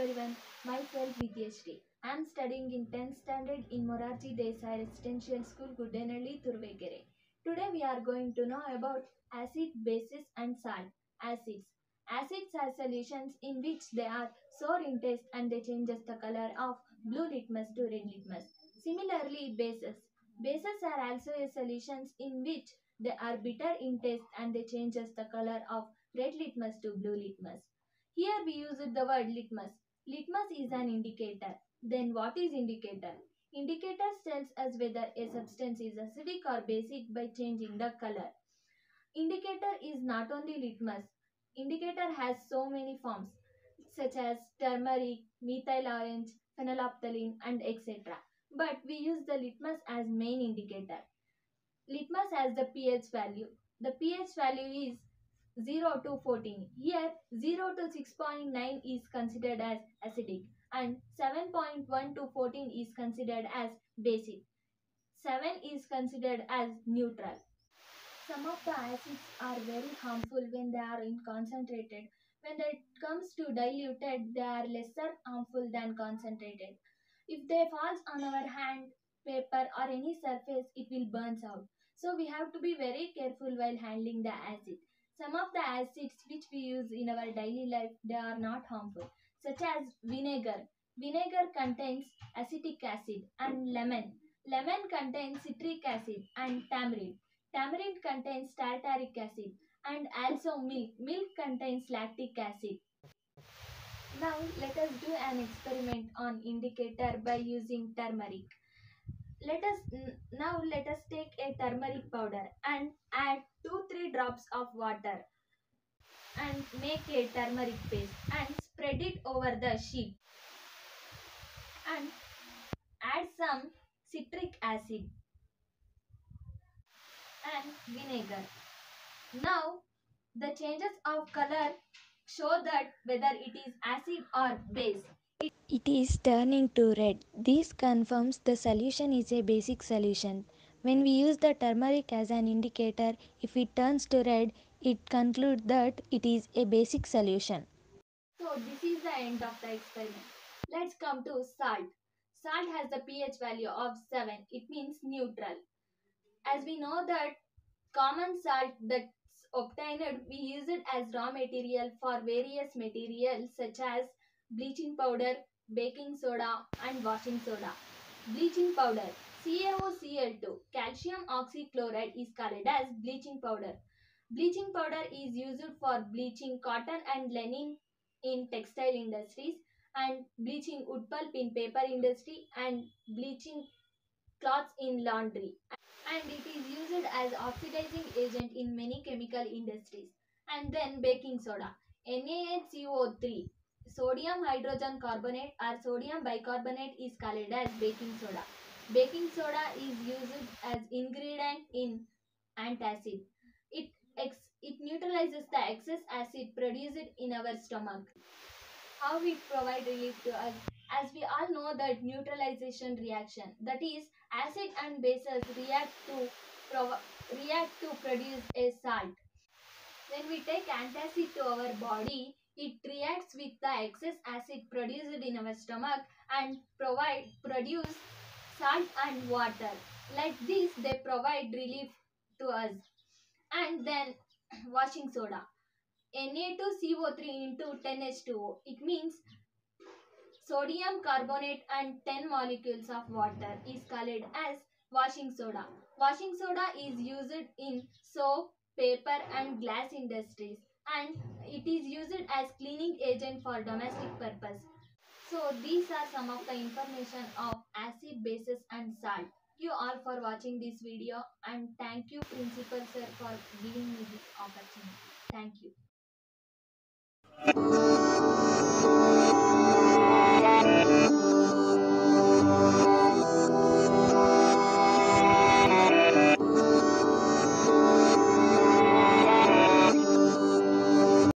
everyone, myself Vidhyashree. I am studying in 10th standard in Morarji Desai Residential School, Gudenalli, Turuvekere. Today we are going to know about acid, bases and salt. Acids. Acids are solutions in which they are sour in taste and they changes the color of blue litmus to red litmus. Similarly, bases. Bases are also solutions in which they are bitter in taste and they changes the color of red litmus to blue litmus. Here we use the word litmus. Litmus is an indicator. Then what is indicator? Indicator tells us whether a substance is acidic or basic by changing the color. Indicator is not only litmus. Indicator has so many forms such as turmeric, methyl orange, phenolphthalein and etc. But we use the litmus as main indicator. Litmus has the pH value. The pH value is 0 to 14. Here 0 to 6.9 is considered as acidic and 7.1 to 14 is considered as basic. 7 is considered as neutral. Some of the acids are very harmful when they are in concentrated. When it comes to diluted, they are lesser harmful than concentrated. If they falls on our hand, paper or any surface, it will burns out. So we have to be very careful while handling the acid. Some of the acids which we use in our daily life, they are not harmful, such as vinegar. Vinegar contains acetic acid and lemon. Lemon contains citric acid and tamarind. Tamarind contains tartaric acid and also milk. Milk contains lactic acid. Now let us do an experiment on indicator by using turmeric. Let us now let us take a turmeric powder and add 2-3 drops of water and make a turmeric paste and spread it over the sheet and add some citric acid and vinegar. Now the changes of color show that whether it is acid or base. It is turning to red. This confirms the solution is a basic solution. When we use the turmeric as an indicator, if it turns to red, it concludes that it is a basic solution. So this is the end of the experiment. Let's come to salt. Salt has the pH value of 7. It means neutral. As we know that common salt that's obtained, we use it as raw material for various materials such as bleaching powder, baking soda and washing soda. Bleaching powder CaOCl2 calcium oxychloride is called as bleaching powder. Bleaching powder is used for bleaching cotton and linen in textile industries and bleaching wood pulp in paper industry and bleaching cloths in laundry and it is used as oxidizing agent in many chemical industries and then baking soda NaHCO3 sodium hydrogen carbonate or sodium bicarbonate is called as baking soda. Baking soda is used as ingredient in antacid. It ex it neutralizes the excess acid produced in our stomach. How it provide relief to us? As we all know that neutralization reaction that is acid and bases react to react to produce a salt. When we take antacid to our body it reacts with the excess acid produced in our stomach and provide produce salt and water like this they provide relief to us and then washing soda Na2CO3 into 10H2O. It means sodium carbonate and 10 molecules of water is called as washing soda. Washing soda is used in soap, paper and glass industries and it is used as cleaning agent for domestic purpose. So these are some of the information of acid, bases and salt. You all for watching this video and thank you principal sir for giving me this opportunity.